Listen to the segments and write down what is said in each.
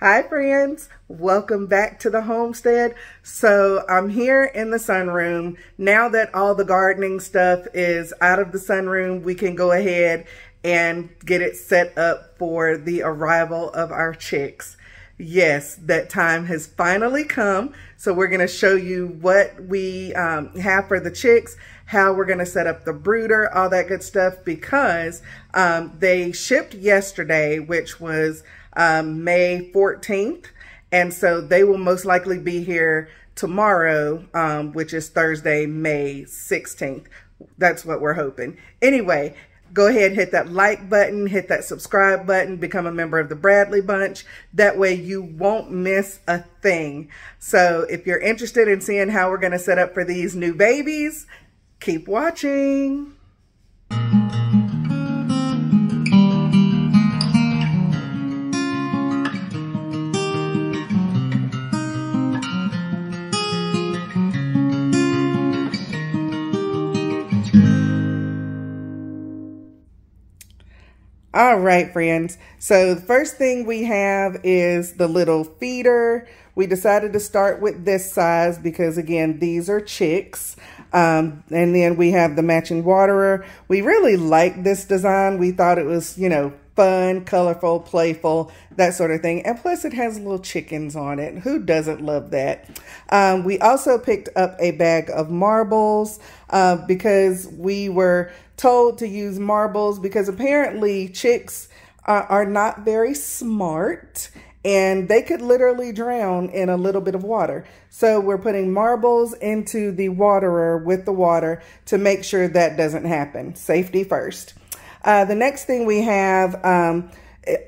Hi friends, welcome back to the homestead. So I'm here in the sunroom. Now that all the gardening stuff is out of the sunroom, we can go ahead and get it set up for the arrival of our chicks. Yes, that time has finally come. So we're gonna show you what we um, have for the chicks, how we're gonna set up the brooder, all that good stuff because um, they shipped yesterday, which was um, May 14th. And so they will most likely be here tomorrow, um, which is Thursday, May 16th. That's what we're hoping. Anyway, go ahead, and hit that like button, hit that subscribe button, become a member of the Bradley Bunch. That way you won't miss a thing. So if you're interested in seeing how we're going to set up for these new babies, keep watching. All right, friends. So the first thing we have is the little feeder. We decided to start with this size because, again, these are chicks. Um, and then we have the matching waterer. We really like this design. We thought it was, you know, fun, colorful, playful, that sort of thing. And plus it has little chickens on it. Who doesn't love that? Um, we also picked up a bag of marbles uh, because we were told to use marbles because apparently chicks are not very smart and they could literally drown in a little bit of water. So we're putting marbles into the waterer with the water to make sure that doesn't happen. Safety first. Uh, the next thing we have, um,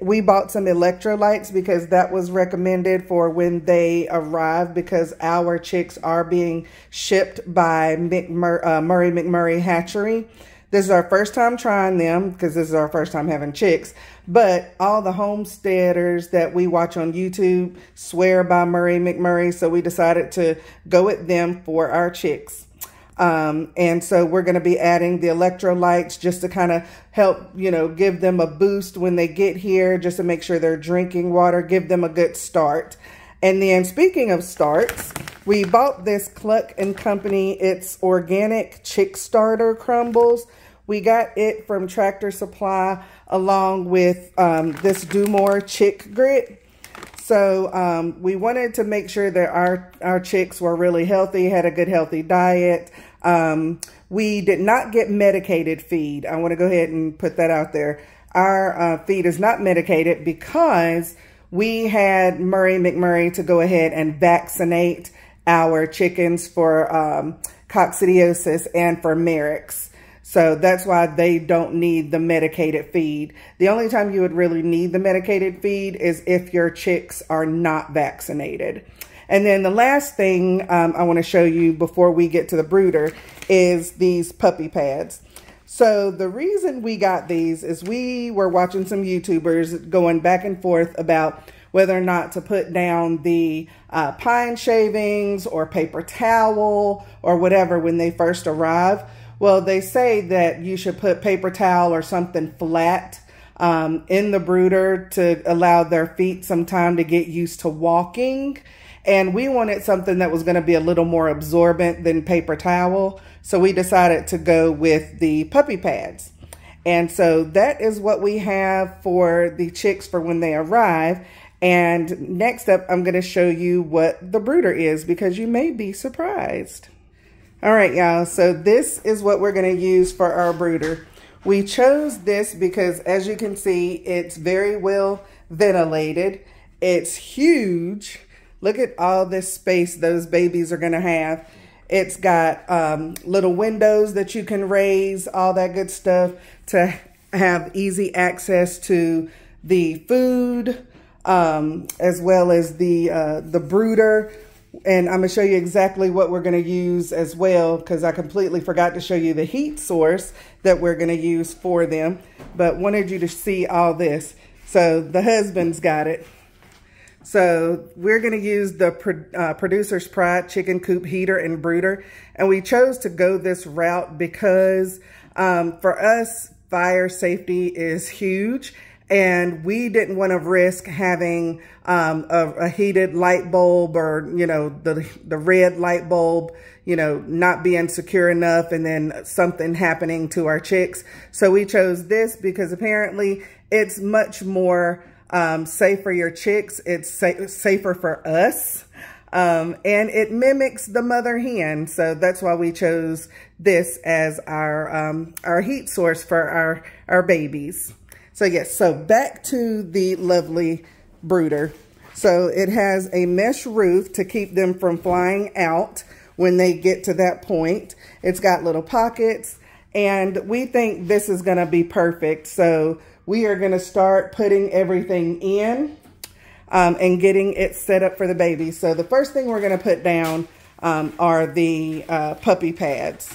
we bought some electrolytes because that was recommended for when they arrive because our chicks are being shipped by McMur uh, Murray McMurray Hatchery. This is our first time trying them because this is our first time having chicks. But all the homesteaders that we watch on YouTube swear by Murray McMurray. So we decided to go with them for our chicks. Um, and so we're going to be adding the electrolytes just to kind of help, you know, give them a boost when they get here, just to make sure they're drinking water, give them a good start. And then speaking of starts, we bought this Cluck and Company. It's organic chick starter crumbles. We got it from Tractor Supply along with um, this DuMOR Chick Grit. So um, we wanted to make sure that our, our chicks were really healthy, had a good healthy diet. Um, we did not get medicated feed. I want to go ahead and put that out there. Our uh, feed is not medicated because we had Murray McMurray to go ahead and vaccinate our chickens for um, coccidiosis and for Marek's. So that's why they don't need the medicated feed. The only time you would really need the medicated feed is if your chicks are not vaccinated. And then the last thing um, I want to show you before we get to the brooder is these puppy pads. So the reason we got these is we were watching some YouTubers going back and forth about whether or not to put down the uh, pine shavings or paper towel or whatever when they first arrive. Well, they say that you should put paper towel or something flat um, in the brooder to allow their feet some time to get used to walking. And we wanted something that was going to be a little more absorbent than paper towel. So we decided to go with the puppy pads. And so that is what we have for the chicks for when they arrive. And next up, I'm going to show you what the brooder is because you may be surprised. All right, y'all. So this is what we're going to use for our brooder. We chose this because as you can see, it's very well ventilated. It's huge. Look at all this space those babies are going to have. It's got um, little windows that you can raise, all that good stuff to have easy access to the food, um, as well as the, uh, the brooder and I'm going to show you exactly what we're going to use as well because I completely forgot to show you the heat source that we're going to use for them. But wanted you to see all this. So the husband's got it. So we're going to use the pro uh, Producer's Pride Chicken Coop Heater and Brooder. And we chose to go this route because um, for us, fire safety is huge. and we didn't want to risk having um, a, a, heated light bulb or, you know, the, the red light bulb, you know, not being secure enough and then something happening to our chicks. So we chose this because apparently it's much more um, safe for your chicks. It's sa safer for us. Um, and it mimics the mother hen. So that's why we chose this as our, um, our heat source for our, our babies. So yes, so back to the lovely brooder. So it has a mesh roof to keep them from flying out when they get to that point. It's got little pockets and we think this is gonna be perfect. So we are gonna start putting everything in um, and getting it set up for the baby. So the first thing we're gonna put down um, are the uh, puppy pads.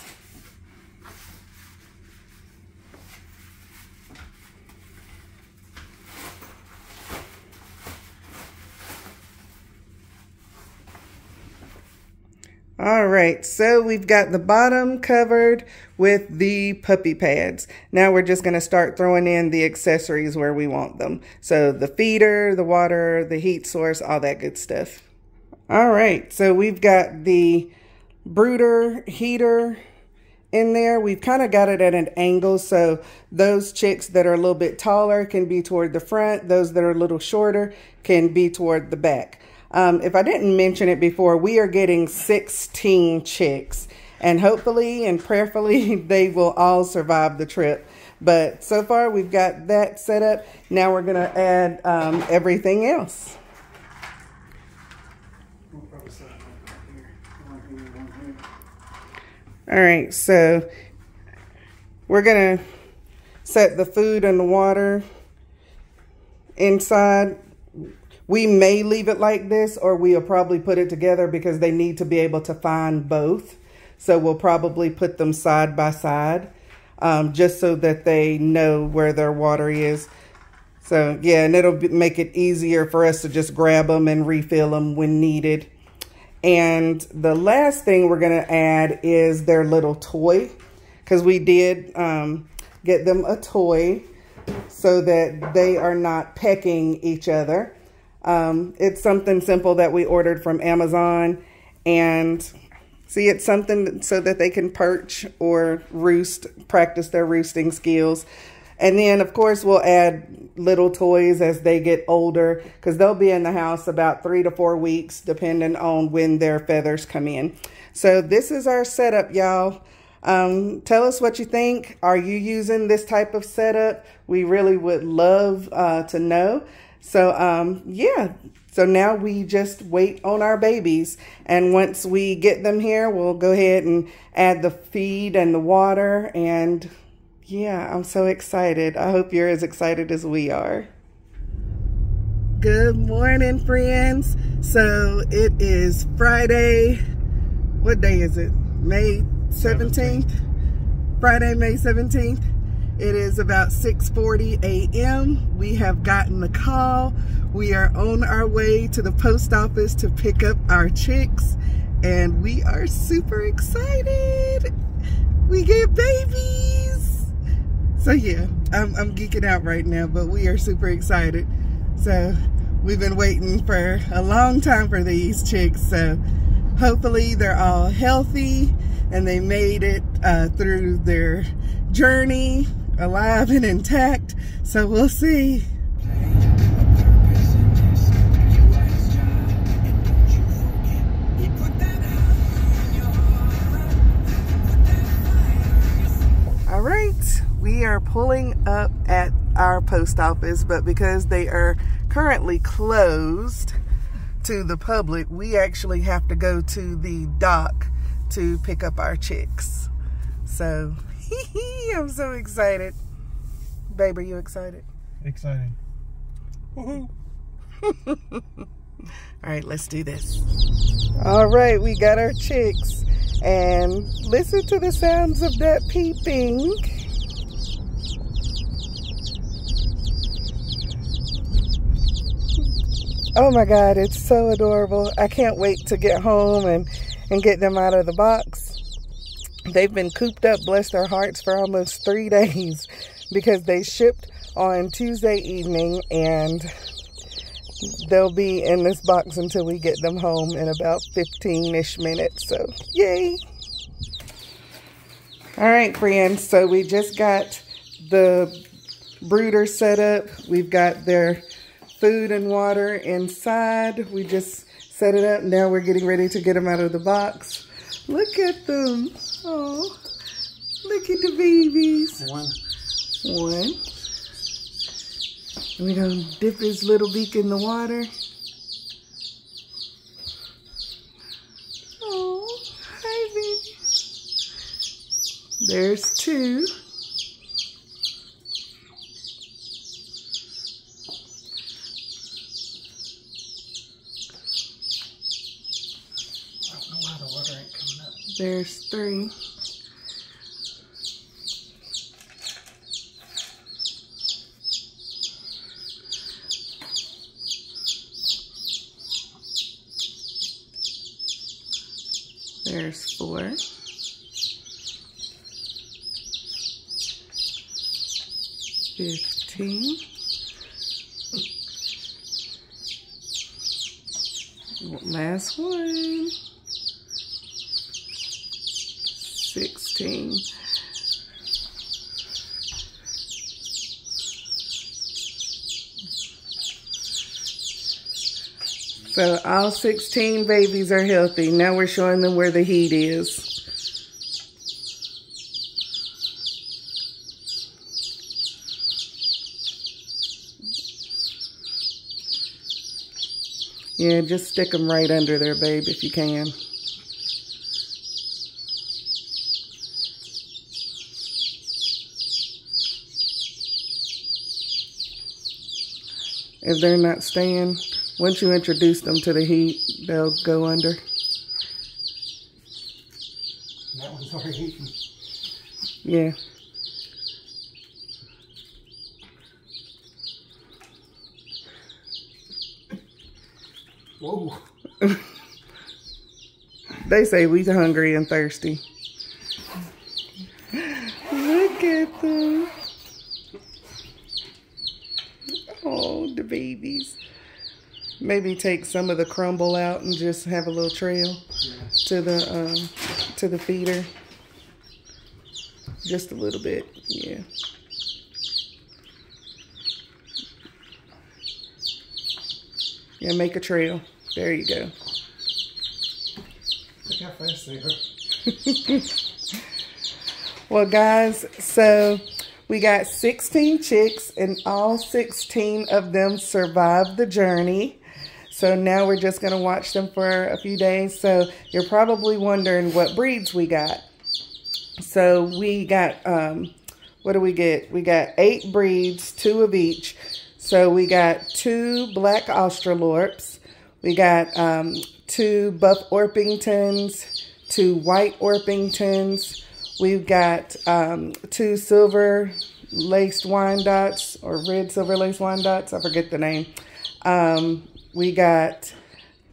All right, so we've got the bottom covered with the puppy pads. Now we're just gonna start throwing in the accessories where we want them. So the feeder, the water, the heat source, all that good stuff. All right, so we've got the brooder heater in there. We've kind of got it at an angle, so those chicks that are a little bit taller can be toward the front. Those that are a little shorter can be toward the back. Um, if I didn't mention it before, we are getting 16 chicks. And hopefully and prayerfully, they will all survive the trip. But so far, we've got that set up. Now we're going to add um, everything else. All right, so we're going to set the food and the water inside we may leave it like this or we'll probably put it together because they need to be able to find both. So we'll probably put them side by side um, just so that they know where their water is. So yeah, and it'll make it easier for us to just grab them and refill them when needed. And the last thing we're gonna add is their little toy because we did um, get them a toy so that they are not pecking each other. Um, it's something simple that we ordered from Amazon and see it's something so that they can perch or roost, practice their roosting skills. And then of course we'll add little toys as they get older because they'll be in the house about three to four weeks depending on when their feathers come in. So this is our setup, y'all. Um, tell us what you think. Are you using this type of setup? We really would love uh, to know. So, um, yeah. So now we just wait on our babies. And once we get them here, we'll go ahead and add the feed and the water. And yeah, I'm so excited. I hope you're as excited as we are. Good morning, friends. So it is Friday. What day is it? May 17th? Friday, May 17th. It is about 6.40 a.m. We have gotten the call. We are on our way to the post office to pick up our chicks and we are super excited. We get babies. So yeah, I'm, I'm geeking out right now, but we are super excited. So we've been waiting for a long time for these chicks. So hopefully they're all healthy and they made it uh, through their journey alive and intact. So we'll see. All right, we are pulling up at our post office, but because they are currently closed to the public, we actually have to go to the dock to pick up our chicks. So I'm so excited. Babe, are you excited? Excited. Woohoo! All right, let's do this. All right, we got our chicks. And listen to the sounds of that peeping. Oh my God, it's so adorable. I can't wait to get home and, and get them out of the box. They've been cooped up, bless their hearts, for almost three days because they shipped on Tuesday evening and they'll be in this box until we get them home in about 15-ish minutes. So, yay! All right, friends. So we just got the brooder set up. We've got their food and water inside. We just set it up. Now we're getting ready to get them out of the box. Look at them. Oh, look at the babies. One. One. And we're going to dip his little beak in the water. Oh, hi, baby. There's two. I don't know why the water ain't coming up. There's three. There's four. Fifteen. Last one. 16. So all 16 babies are healthy. Now we're showing them where the heat is. Yeah, just stick them right under there, babe, if you can. If they're not staying, once you introduce them to the heat, they'll go under. That one's already eaten. Yeah. Whoa. They say we're hungry and thirsty. Look at them. Oh, the babies. Maybe take some of the crumble out and just have a little trail Yeah. to the um, to the feeder. Just a little bit, yeah. Yeah, make a trail. There you go. Look how fast they are. Well, guys, so we got 16 chicks, and all 16 of them survived the journey. So now we're just going to watch them for a few days. So you're probably wondering what breeds we got. So we got, um, what do we get? We got eight breeds, two of each. So we got two black Australorps. We got um, two buff Orpingtons, two white Orpingtons. We've got um, two silver laced Wyandottes or red silver laced Wyandottes. I forget the name. Um, we got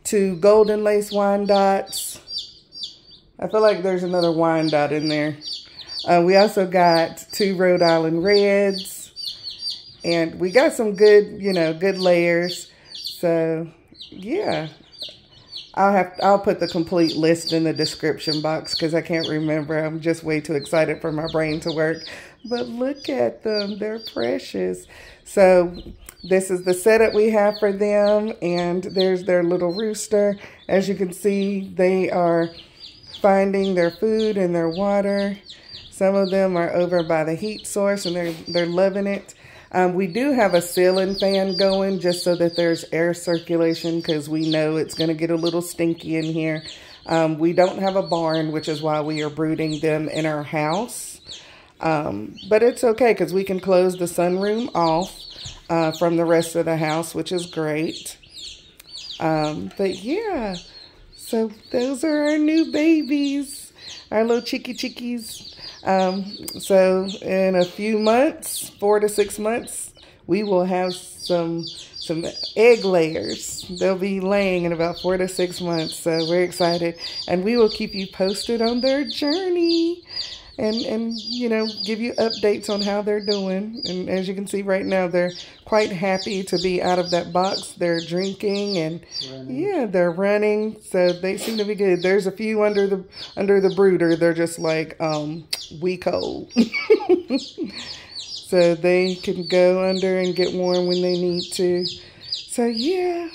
two golden lace Wyandottes. I feel like there's another Wyandotte in there. Uh, we also got two Rhode Island Reds. And we got some good, you know, good layers. So, yeah. I'll have I'll put the complete list in the description box because I can't remember. I'm just way too excited for my brain to work. But look at them. They're precious. So this is the setup we have for them. And there's their little rooster. As you can see, they are finding their food and their water. Some of them are over by the heat source and they're they're loving it. Um, we do have a ceiling fan going just so that there's air circulation because we know it's going to get a little stinky in here. Um, we don't have a barn, which is why we are brooding them in our house. Um, but it's okay because we can close the sunroom off uh, from the rest of the house, which is great. Um, but yeah, so those are our new babies, our little cheeky chickies. Um, so in a few months, four to six months, we will have some some egg layers. They'll be laying in about four to six months. So we're excited, and we will keep you posted on their journey. And and you know give you updates on how they're doing. And as you can see right now they're quite happy to be out of that box. They're drinking and running. yeah they're running. So they seem to be good. There's a few under the under the brooder. They're just like um we cold. So they can go under and get warm when they need to. So yeah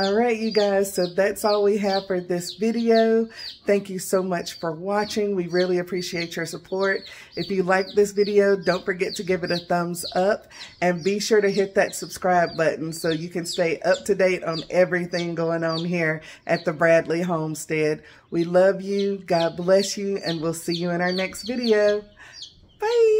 all right, you guys, so that's all we have for this video. Thank you so much for watching. We really appreciate your support. If you like this video, don't forget to give it a thumbs up and be sure to hit that subscribe button so you can stay up to date on everything going on here at the Bradley Homestead. We love you. God bless you, and we'll see you in our next video. Bye.